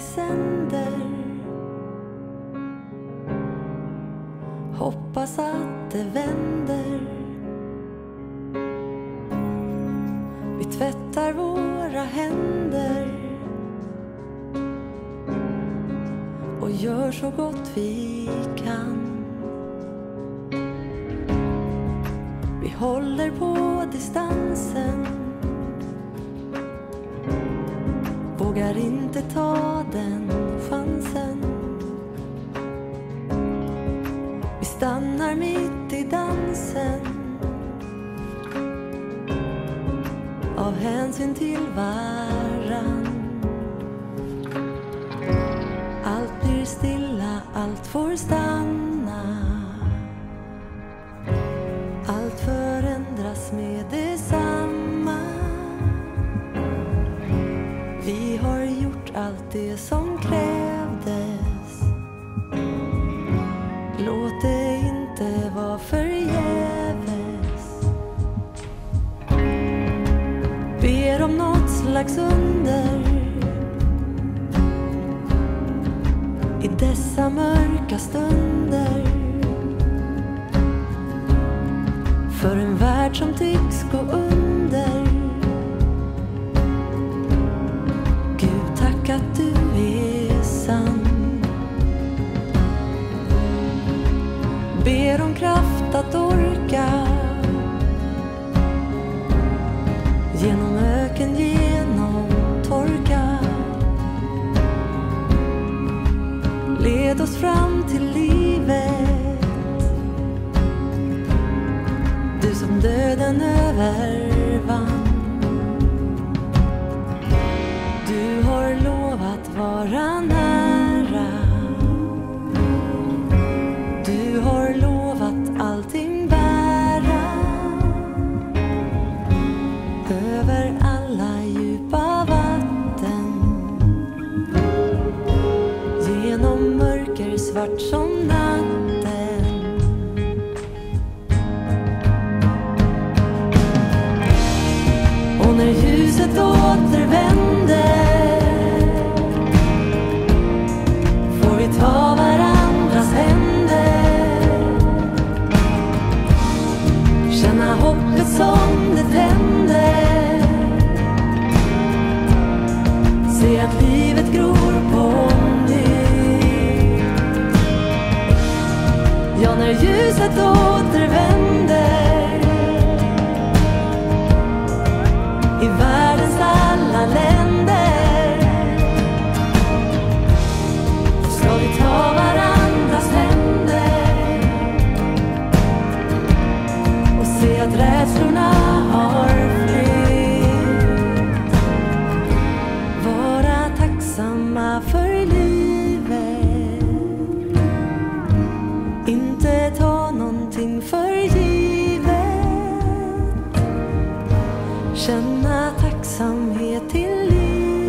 i sänder. Hoppas att det vänder. Vi tvättar våra händer och gör så gott vi kan. Vi håller på distansen. Vågar inte ta den chansen. Vi stannar mitt i dansen. Av hänsyn till varann. Allt blir stilla, allt får stanna. Vi har gjort allt det som krävdes. Låt det inte vara förgäves. Ber om något slags under. I dessa mörka stunder. För en värld som tycks gå under orka Genom öken, genom torka Led oss fram till livet. Du som döden över. livet som det tänder. Se att livet gror på nytt. Ja, när ljuset återvänder i världens alla länder. känna tacksamhet till livet